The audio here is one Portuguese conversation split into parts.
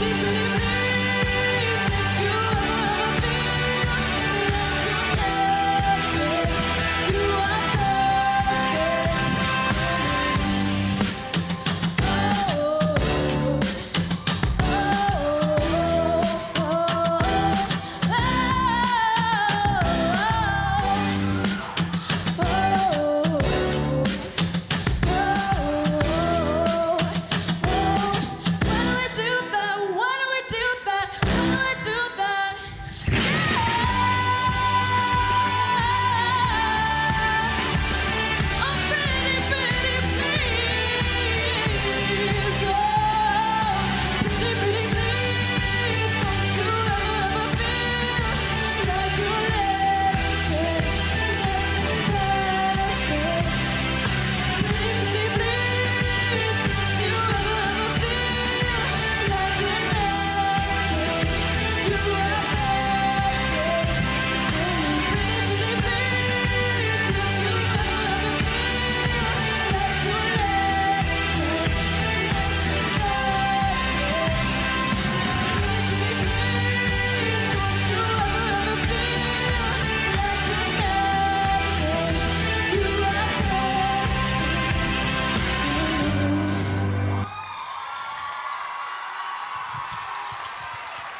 Música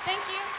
Thank you.